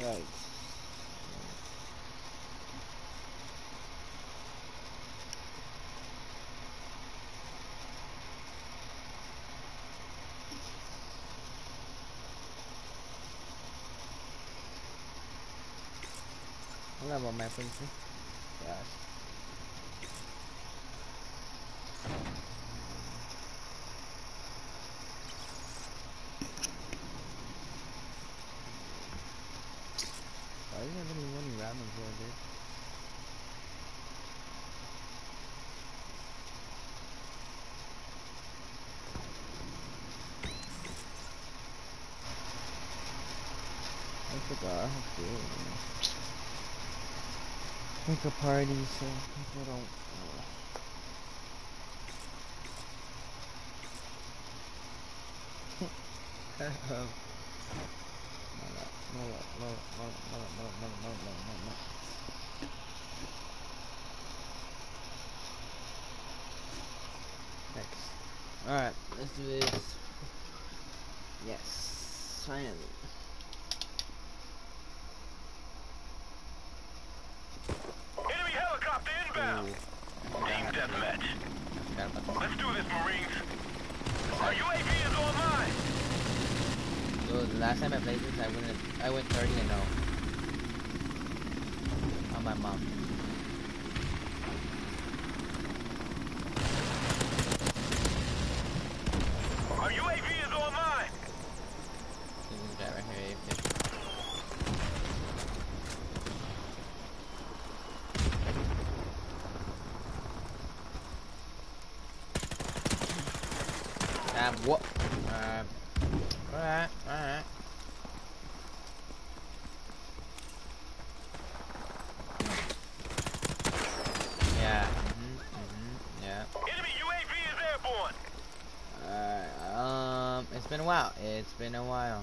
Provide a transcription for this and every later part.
Right. Wala ba may? Make a party so people don't. Deathmatch. Let's do this, Marines. Our UAV is online. So the last time I played this, I went I went 30 and 0 on my mom. Our UAV is online. This guy right here, AFK. Ah, what? Uh, alright, alright. Yeah, mhm, mhm, yeah. Enemy UAV is airborne. Alright, um, it's been a while. It's been a while.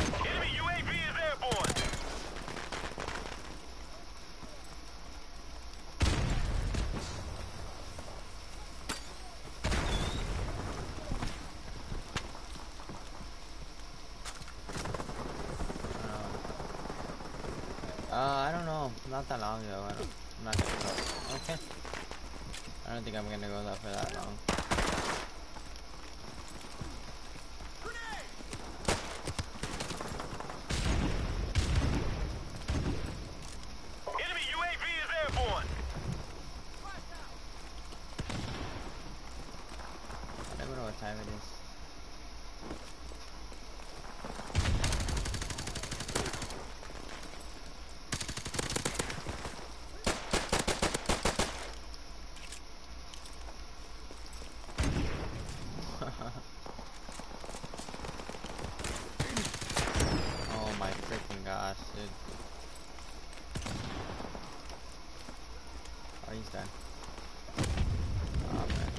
Enemy UAV is airborne. Uh, I don't know. Not that long ago. I'm not gonna go. Okay. I don't think I'm gonna go that for that long. Enemy UAV is airborne. I don't know what time it is. oh my freaking gosh, dude. Oh, he's done. Oh man.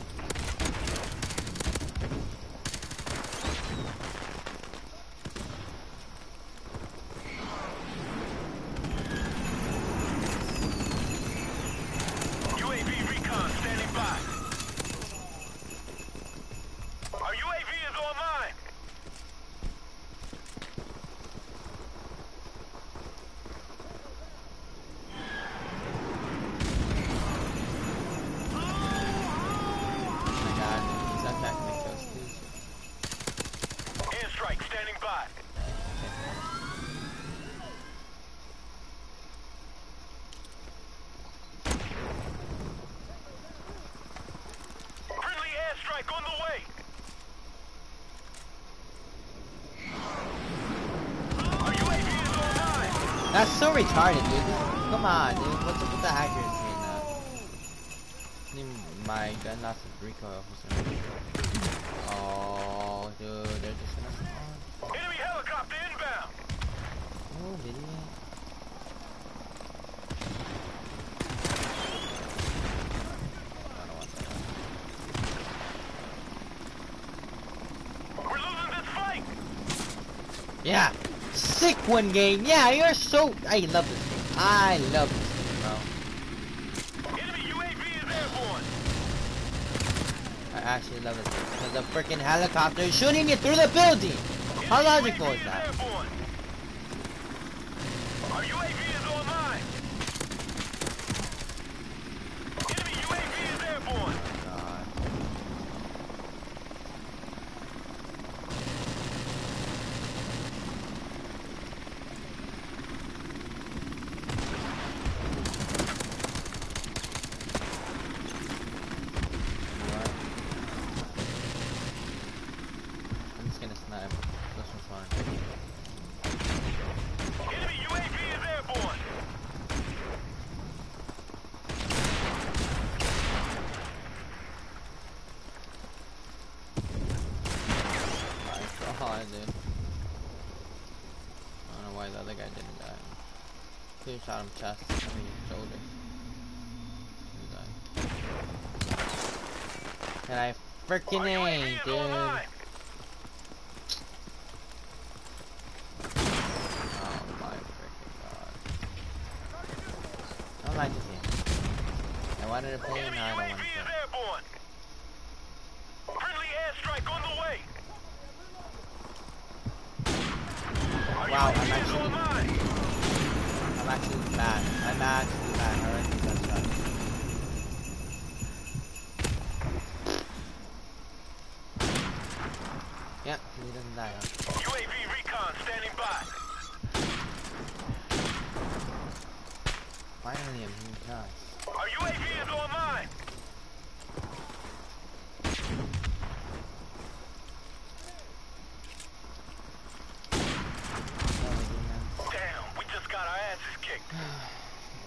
UAV recon standing by. Our UAV is online. Oh my god, he's attacking me close too. Airstrike standing by. Friendly airstrike on the way. Our UAV is online. That's so retarded, dude. Come on, dude. What's up with the accuracy in that? Need My gun lost its recoil for some reason. Oh, dude, they're just gonna spawn. Enemy helicopter inbound. Oh, idiot. I don't want that. We're losing this fight. Yeah, sick one game. Yeah, you're so. I love this game. I love this game, bro. Enemy UAV is airborne. I actually love this game because the freaking helicopter is shooting it through the building. How logical is that? Airborne. Our UAV is online. Enemy UAV is airborne. God. Alright. I'm just gonna snipe. This one's fine. Enemy UAV is airborne. My god, dude. I don't know why the other guy didn't die. Could've shot him chest, I mean shoulder. And I freaking aim, dude. online. Oh my freaking god. I don't like this game. I wanted to play it, Enemy now I don't want UAV to is play. airborne. Friendly airstrike on the way. Our Wow, I'm UAV is actually- online. I'm actually mad. I'm actually mad. I like that shot. Yep, he doesn't die, huh? UAV recon standing by. Finally, I'm hitting shots. Our UAV is online. Damn, we our asses kicked.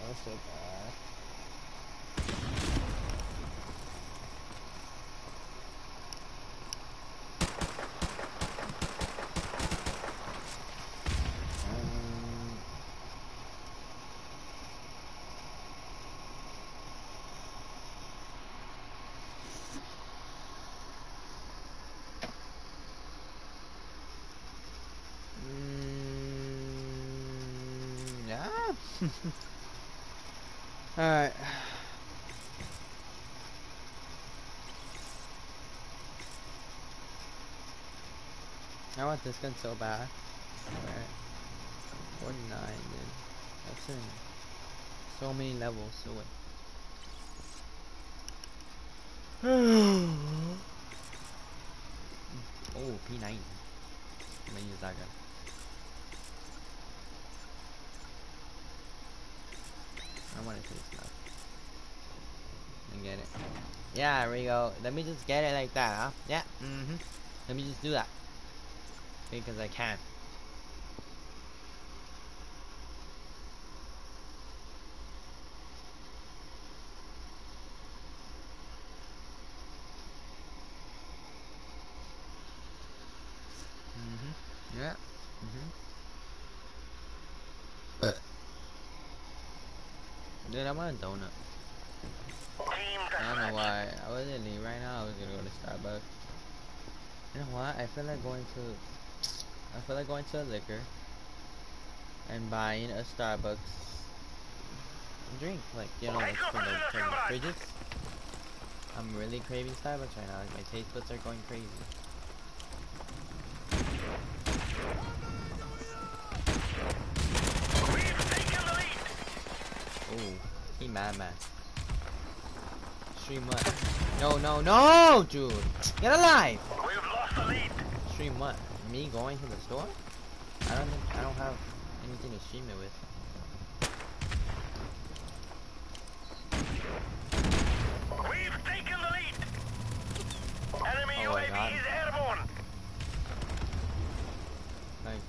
That's so bad. Um, Mm, yeah. Alright. I want this gun so bad. Alright. 49, dude. That's in so many levels away. oh, P90. I'm gonna use that gun. I want to taste that. And get it. Yeah, there we go. Let me just get it like that, huh? Yeah, mm-hmm. Let me just do that. Because I can. Mm-hmm. Yeah. Mm-hmm. Dude, I want a donut. I don't know why. I was in leave right now. I was gonna go to Starbucks. You know what? I feel like going to. I feel like going to a liquor and buying a Starbucks drink, like you know, like from the, from the fridges. I'm really craving Starbucks right now. Like, my taste buds are going crazy. Mad. Stream what? No, no, no, dude! Get alive! We've lost the lead. Stream what? Me going to the store? I don't think I don't have anything to stream it with. We've taken the lead. Enemy Oh my UAV God. is airborne. Like,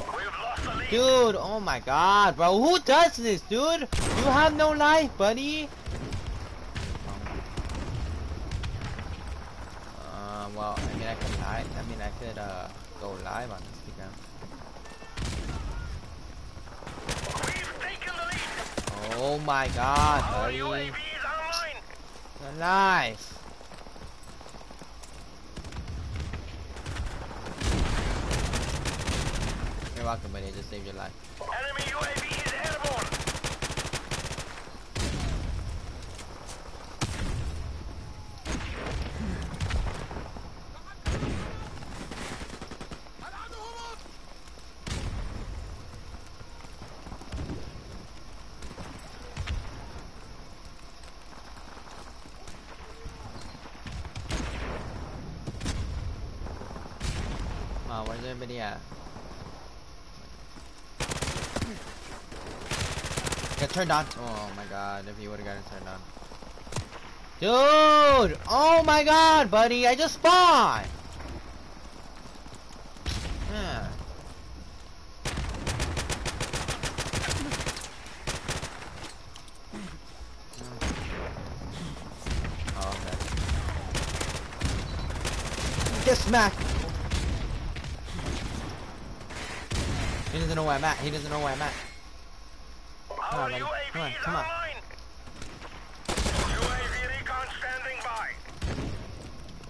We've lost the oh my god, bro, who does this, dude? You have no life, buddy. Uh, well, I mean, I could lie. I mean, I could uh go live on Instagram. The lead. Oh my god, buddy. UAV is online. You're welcome, buddy. I just saved your life. Enemy UAV is airborne. Where's everybody at? Get turned on. Oh my god, if you would have gotten turned on. Dude! Oh my god, buddy, I just spawned! Yeah. Oh. Get smacked! He doesn't know where I'm at. He doesn't know where I'm at. Come on, buddy. Come on, come on. online. UAV recon standing by.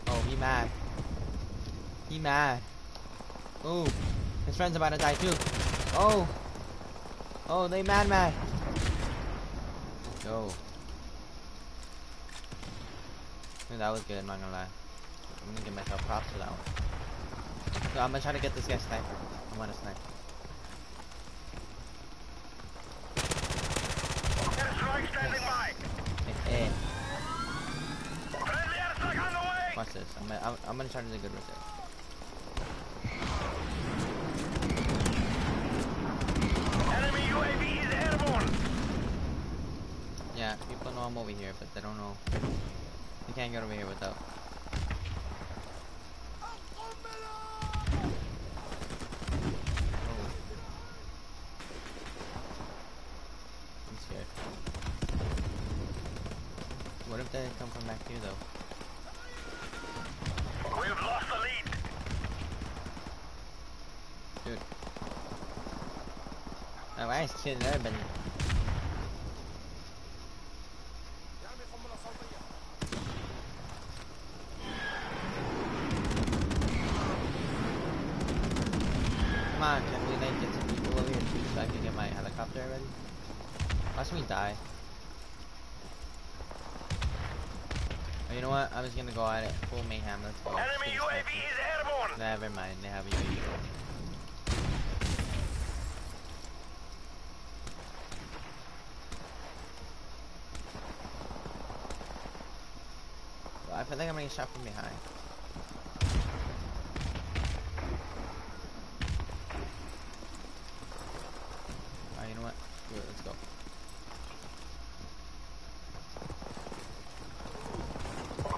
Oh, he mad. He mad. Ooh, his friend's about to die too. Oh. Oh, they mad mad. Yo. Dude, that was good, I'm not gonna lie. I'm gonna give myself props for that one. So I'm gonna try to get this guy sniper. I want to snipe. Watch this. I'm gonna, I'm, I'm gonna try to do good with it. Yeah, people know I'm over here, but they don't know. You can't get over here without. Oh. I'm scared. What if they come from back here though? We've lost the lead. Dude. I ain't kidding. Come on, can we like get some people over here too so I can get my helicopter ready? Watch me die. Oh, you know what? I'm just gonna go at it. Full mayhem, let's go. Enemy UAV is airborne. Never mind, they have a UAV. Well, I feel like I'm shot from behind. Alright, you know what? Screw it, let's go.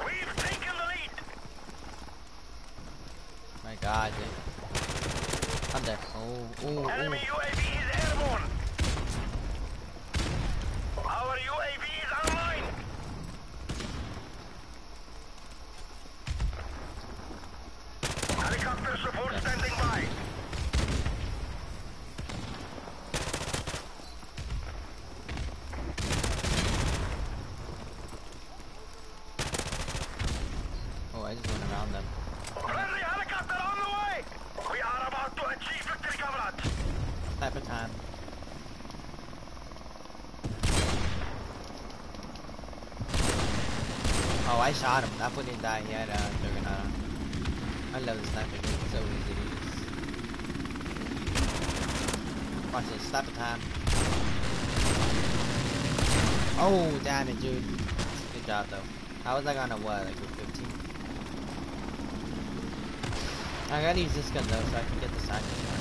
We've taken the lead. My god, dude. I'm dead. Oh, ooh, Enemy ooh. UAV is airborne. Our UAV is online. Helicopter support Yes. standing by. Oh, I just went around them. Friendly helicopter on the way. We are about to achieve victory, comrades. Sniper time. Oh, I shot him. That one didn't die. He had a uh, juggernaut. on. I love the sniper. It's so easy to use. Watch this. Sniper time. Oh, damn it, dude. Good job, though. How was I on a what? Like a 15? I gotta use this gun, though, so I can get the side shot.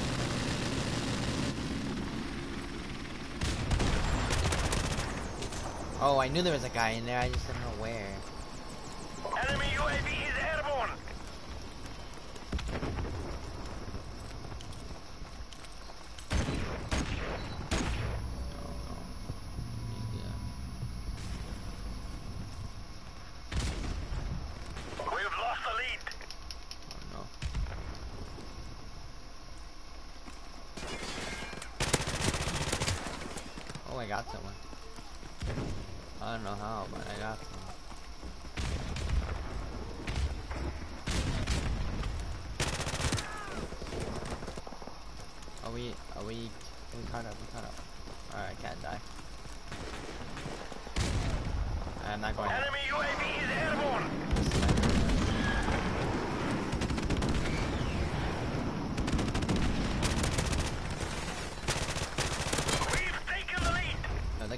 Oh, I knew there was a guy in there. I just didn't know where.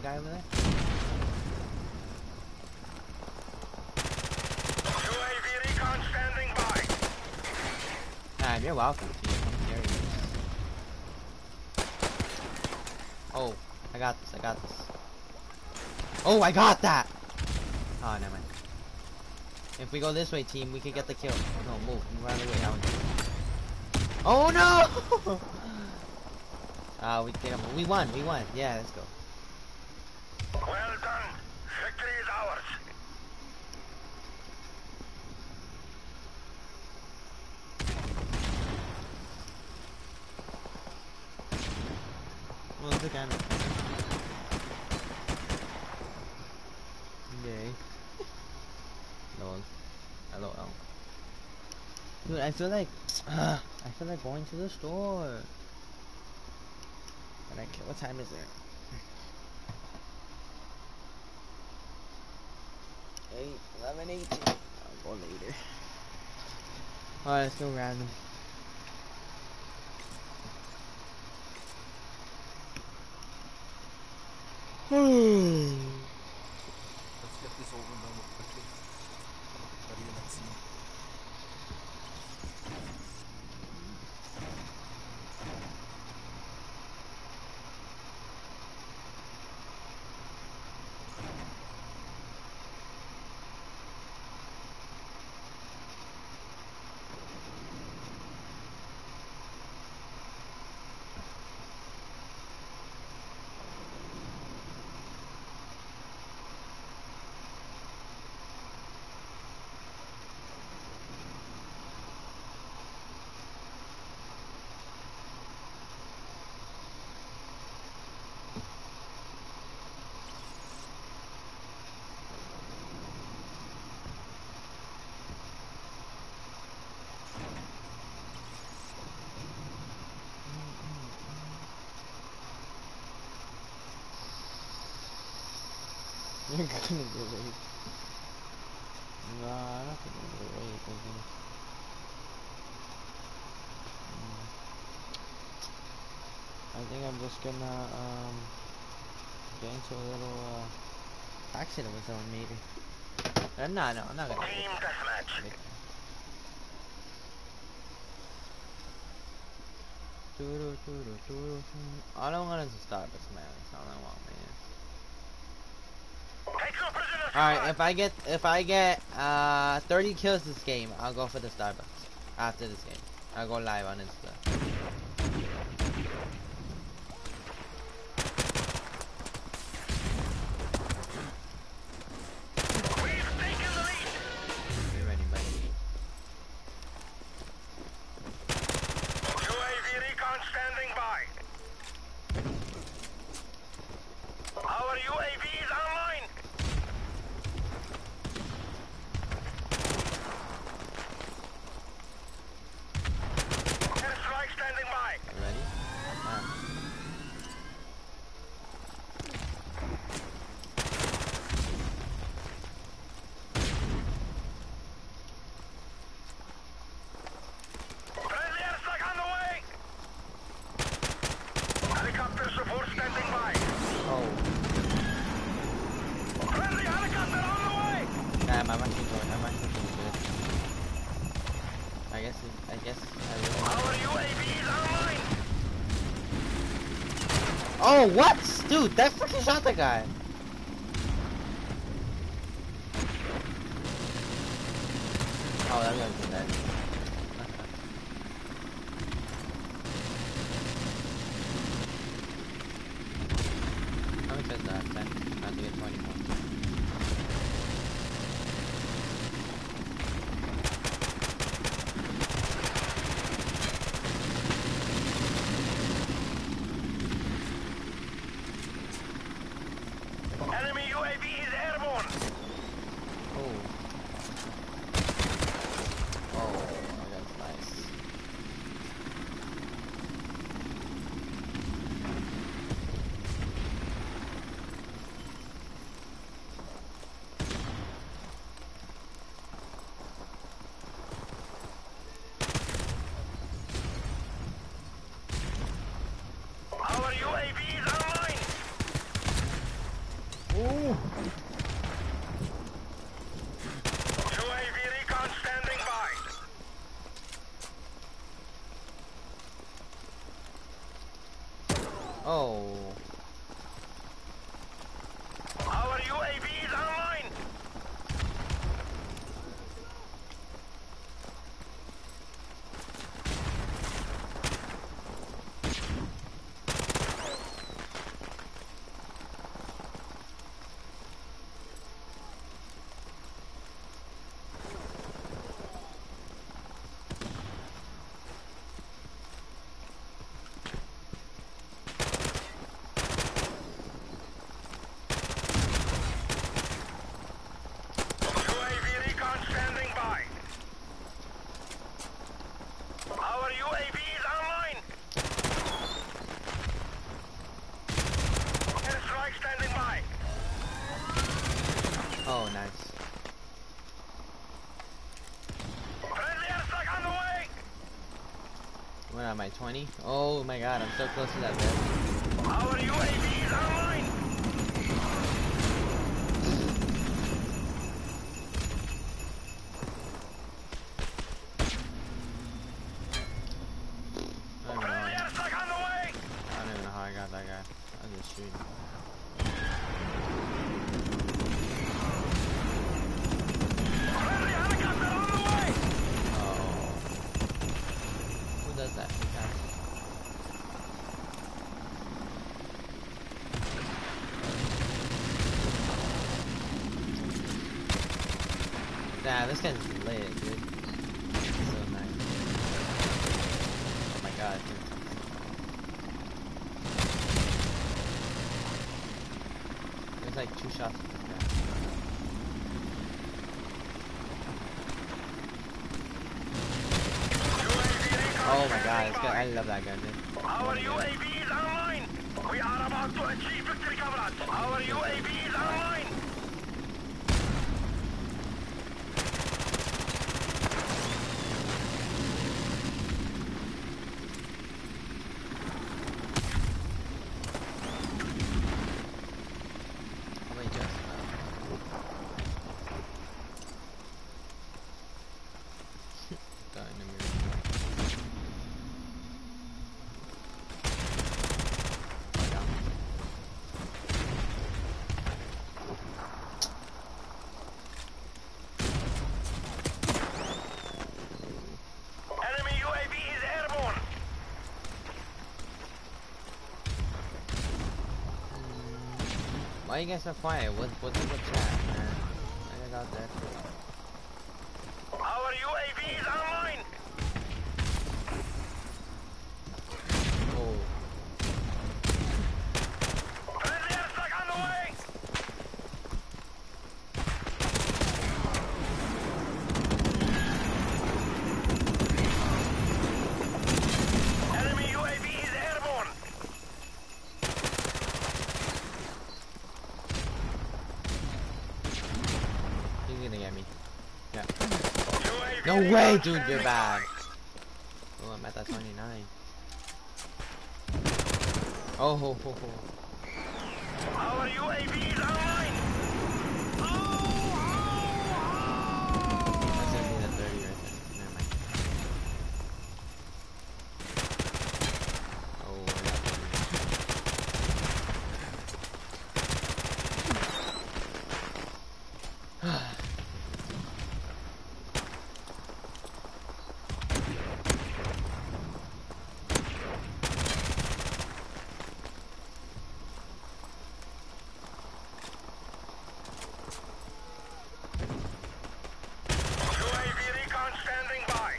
guy over there? UAV recon standing by. You're welcome Oh, I got this, I got this. Oh, I got that! Oh, never mind. If we go this way, team, we can get the kill. No, move, move out of the way, Alan. Oh no! Ah, we think we won, we won. Yeah, let's go. Well done. Victory is ours. Well, look at it. Yay. Lol. LOL. Dude, I feel like I feel like going to the store. But I can't, what time is it? Eight, eleven, eighteen. I'll go later. Oh, Alright, let's go random. Let's hmm get this over and done with quickly. Ready the next scene. You're gonna get raped. Nah, I'm not gonna get raped, I think. Mm. I think I'm just gonna, um, get into a little, uh, accident with someone, maybe. Uh, no, no, I'm not gonna Team deathmatch. rape Doo-doo, doo-doo, doo-doo. I don't want to start, but man, that's all I want, man. Alright, if I get if I get uh 30 kills this game, I'll go for the Starbucks. After this game. I'll go live on Insta. We've taken the lead. Be ready, buddy. UAV recon standing by. Our UAV is online. Airstrike standing by. You ready? Ah. Friendly airstrike on the way. Helicopter support standing by. Oh. Friendly helicopter on the way. Nah, my machine going. My machine going good. I guess it, I guess I really Our UAV is online. Oh what? Dude, that freaking shot the guy. Oh, that guy's dead. 20. Oh my god, I'm so close to that bed. Our UAV is online. I don't even know. Friendly how- airstrike on the way. I don't even know how I got that guy. I was just shooting. Friendly helicopter on the way. Oh. Who does that? Who does Nah, this guy's lit, dude. So nice. Oh my god, dude. There's like two shots Oh my god, I love that gun, dude. Our UAV is online. We are about to achieve victory, comrades. Our UAV is online. How about you just, uh, Got in the mirror. Down. Enemy UAV is airborne. Why you guys so quiet? What, what's up with chat, man? I got there. Our UAV is online. Oh, Friendly airstrike on the way. Enemy UAV is airborne. he's gonna get me. Yeah. UAV No way, dude, you're bad. Oh, I'm at that 29. Oh, ho, ho, ho. Our UAV is online. That's gonna be the 30 right there. Never mind. Oh, I got 30. UAV recon standing by.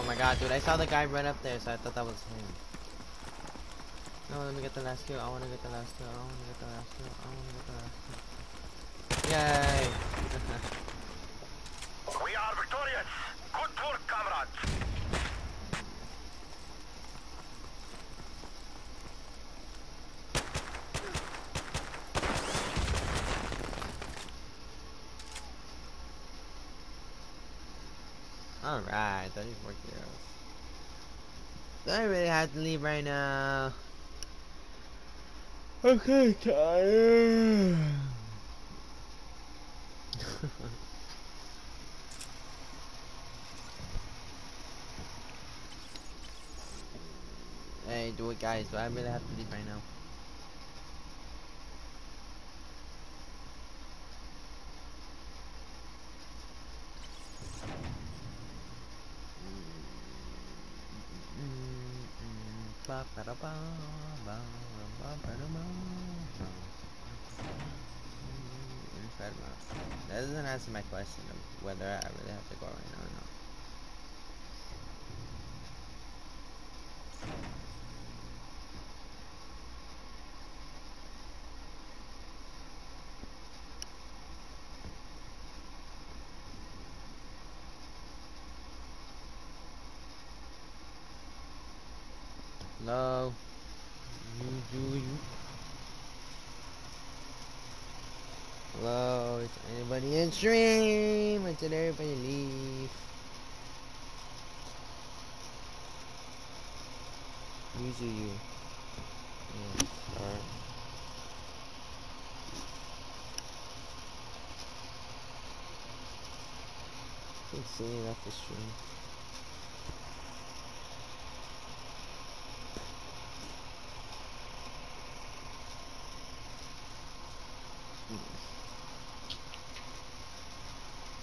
Oh my god, dude, I saw the guy run up there, so I thought that was him. No, let me get the last kill. I wanna get the last kill. I wanna get the last kill. I wanna get the last kill. Yay! We are victorious. Good work, comrades. Alright, 34 kills. Do I really have to leave right now? Okay, tired. hey, do it, guys. Do I really have to leave right now? Inferno. That doesn't answer my question of whether I really have to go right now or not. Hello? You do you? Hello, is in stream? until everybody leave? Usually you. Yeah, alright. Think Celine left the stream.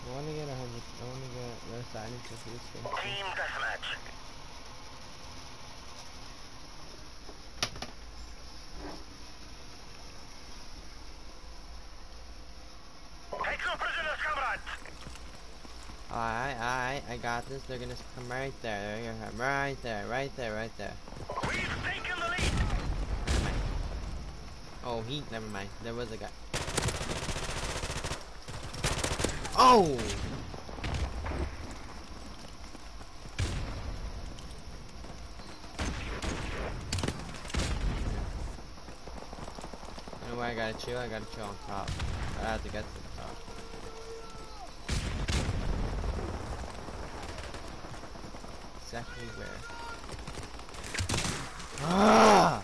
I wanna get a hundred. I wanna get no silence for this game. Team deathmatch. Take no prisoners, comrades. Alright, alright, I got this. They're gonna come right there. They're gonna come right there, right there, right there. We've taken the lead. Oh, he. Never mind. There was a guy. Oh! I gotta chill? I gotta chill on top. I have to get to the top. Exactly where? Ah!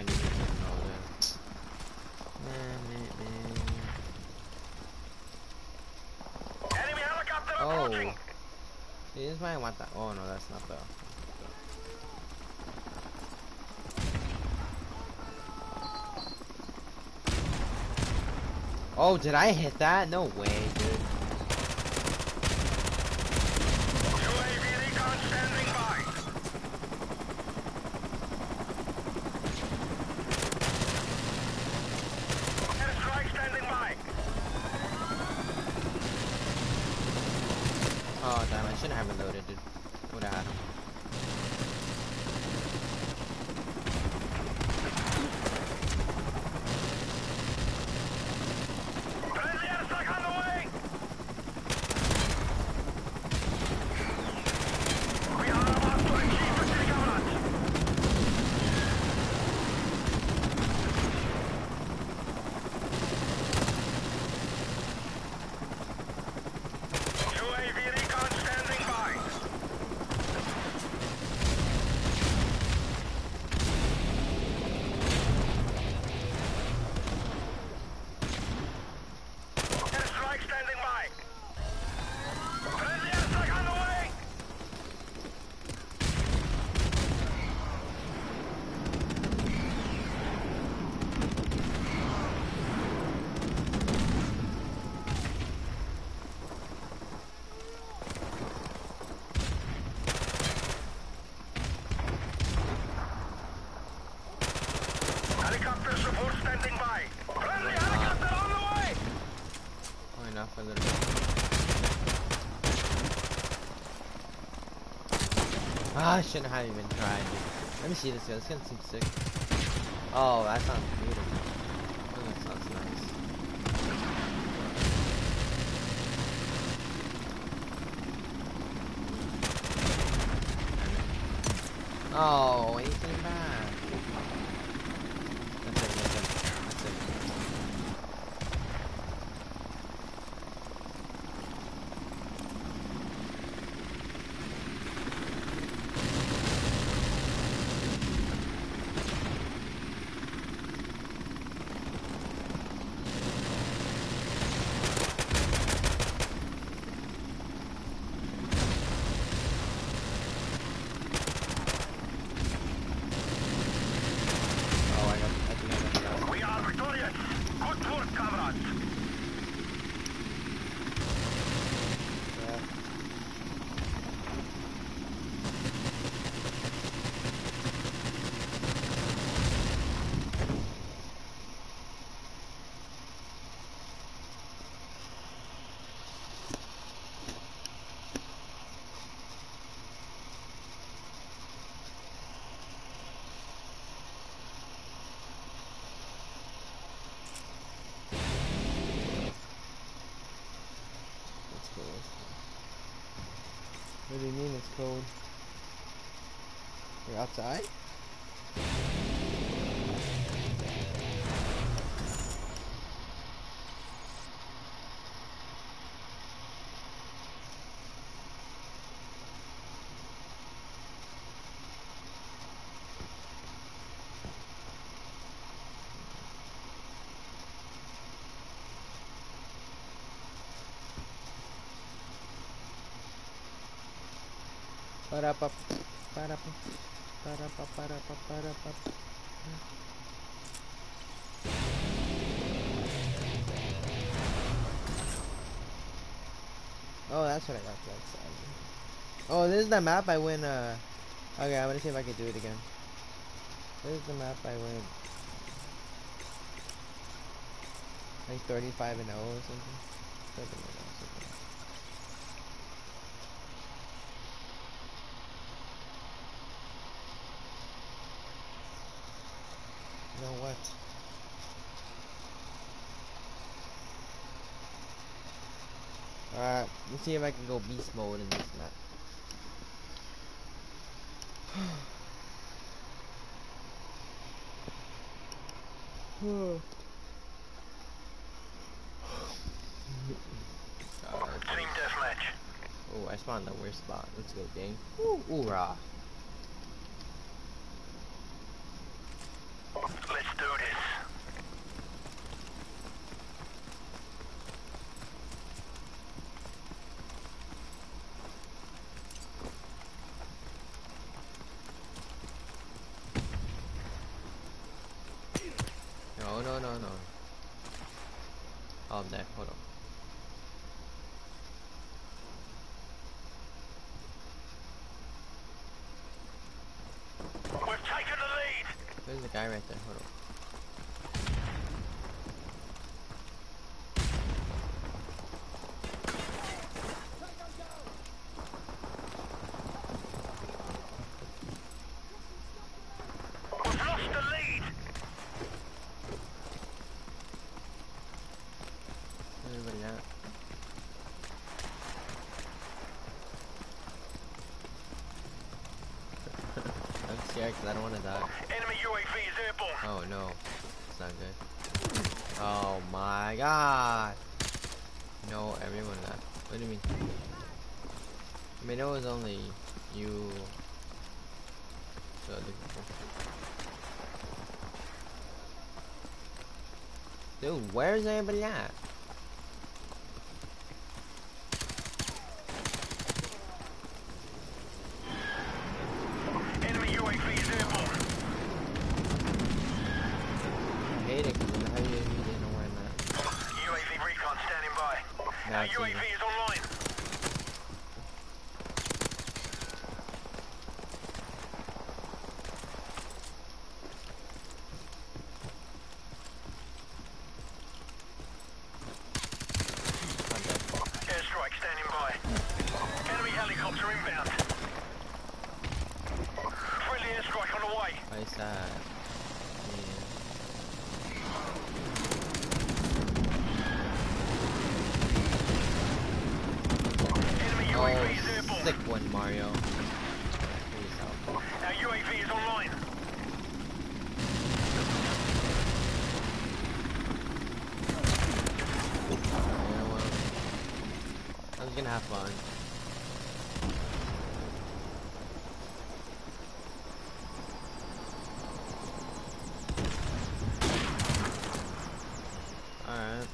I need to know that. Enemy helicopter Oh. approaching. See, this might want that. Oh no, that's not the. Oh, did I hit that? No way, dude. UAV recon standing by. Airstrike standing by. Oh damn, I Ah, I shouldn't have even tried. Let me see this guy. This guy seems sick. Oh, that sounds beautiful. Oh, that sounds nice. Oh, he came back. Outside? Para pa para pa Oh, that's what I got to outside. Oh, this is the map I win. Uh, okay, I'm gonna see if I can do it again. This is the map I win. Like 35 and 0 or something. That, something. You know what? Alright, let's see if I can go beast mode in this map. Team deathmatch. Oh, I spawned the worst spot. Let's go, gang. Ooh, hoorah. Let's do this. No, no, no, no. Oh, I'm there. Hold on. We've taken the lead. There's a guy right there. Hold on. We've lost the lead. Where's everybody at? I'm because I don't want to die. Enemy UAV is airborne. Oh no, it's not good. Oh my god! No, everyone left. What do you mean? I mean, it was only you. The other people. Dude, where's everybody at? Enemy UAV is airborne. I hate it because how you you didn't know where I'm at. UAV recon standing by. Now Our it's UAV easy. is online. I'm dead. Airstrike standing by. Enemy helicopter inbound. sick one, Mario. Please help. Our UAV is online. You know what? Gonna have fun. Alright.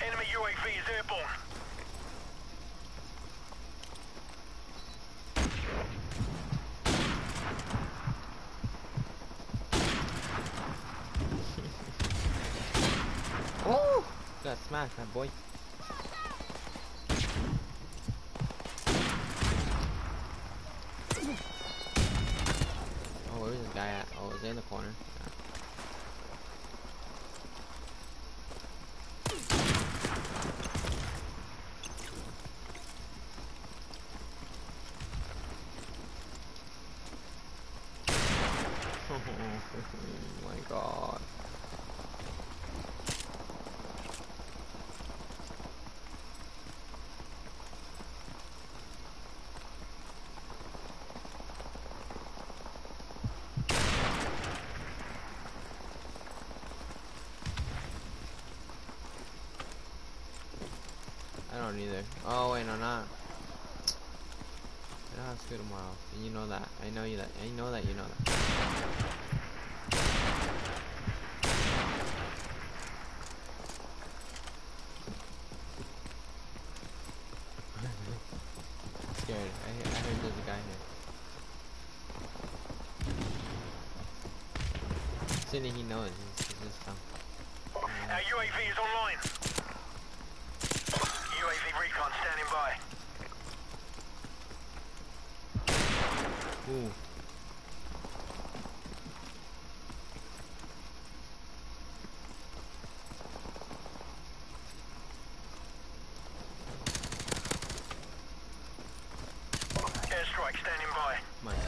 Enemy UAV is airborne. Oh! Got smacked, that boy. Oh, where's this guy at? Oh, is he in the corner? Yeah. Oh my god. I either. Oh wait, no, not. It's good tomorrow. And you know that. I know you that. I know that you know that. Scared. I, I heard there's a guy here. Sydney, he knows. He's, he's just dumb. Our UAV is online. UAV recon standing by. Ooh. Airstrike standing by. My God.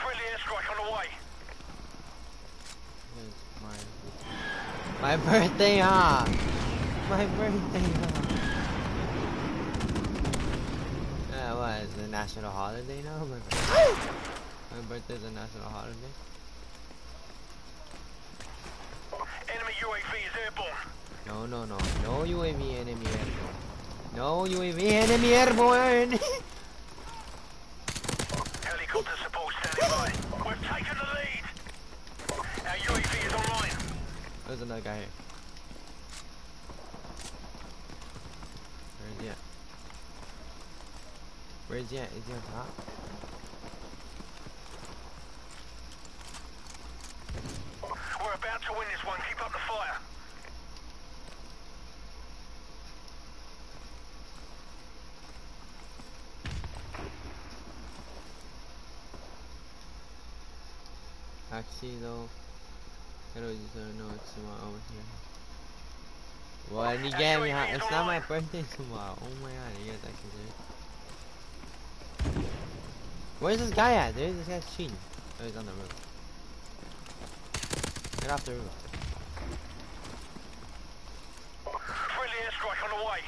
Friendly airstrike on the way. Here's my birthday, huh? My birthday, huh? Yeah, what is it a national holiday now? My birthday. my birthday's a national holiday. Enemy UAV is airborne. No, no, no, no UAV enemy airborne. No UAV enemy airborne. Helicopter support standing by. We've taken the lead. Our UAV is online. There's another guy here. Where is he at? Where is he at? Is he on top? We're about to win this one. Keep up the fire. Actually, though, I don't just don't know it's tomorrow over here. What? You get me? Huh? It's not my birthday tomorrow. Oh my god, you guys actually serious? Where's this guy at, dude? This guy's cheating. Oh, he's on the roof. Get off the roof. Friendly airstrike on the way.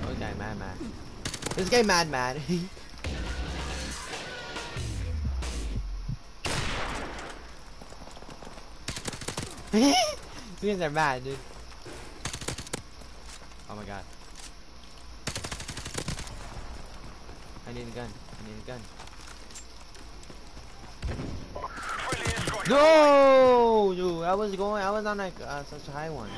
Oh, this guy mad mad. This guy mad mad. These guys are mad, dude. Oh my god. I need a gun. I need a gun. No, dude. I was going. I was on like uh, such a high one.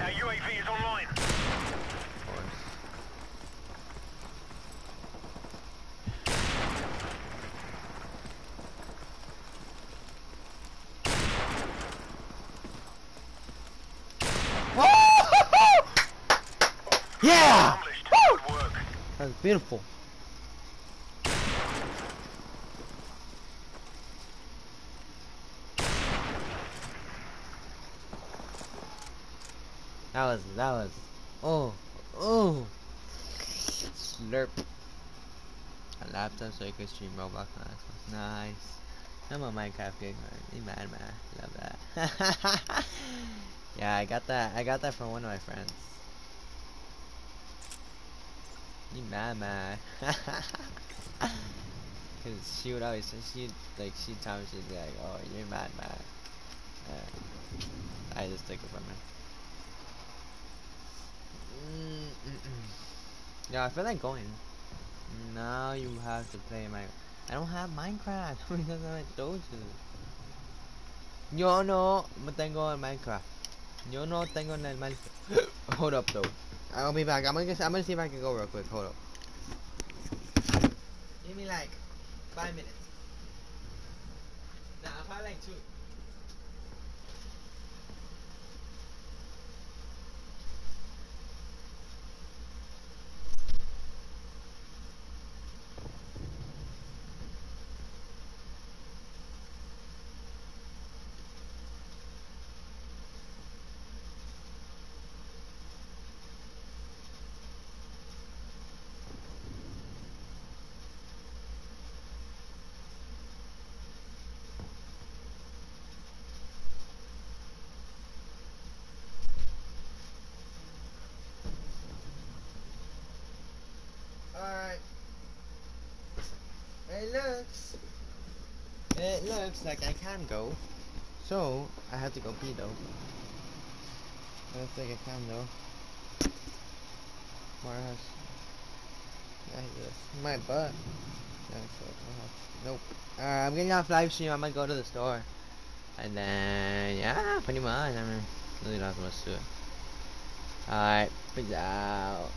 Our UAV is online. Yeah! Accomplished. Good work. That was beautiful. Was that was Oh, oh. Slurp. A laptop so you can stream Roblox on Xbox. Nice. I'm a Minecraft gamer. You mad man? Love that. yeah, I got that. I got that from one of my friends. You mad man? Cause she would always say she like she tell me she'd be like, oh you're mad man. Uh, I just took it from her. Mm -mm -mm. Yeah, I feel like going. Now you have to play my. I don't have Minecraft because I told you. Yo no, tengo Minecraft. Yo no tengo el Minecraft. Hold up though. I'll be back. I'm gonna I'm gonna see if I can go real quick. Hold up. Give me like five minutes. Nah, probably like two. Alright. It looks. It looks like I can go. So, I have to go pee though. It looks like I can though. More house. Yeah, yes. My butt. Yeah, so, uh, nope. Alright, I'm getting off live stream. I'm gonna go to the store. And then, yeah, pretty much. I mean, really not much to it. Alright, peace out.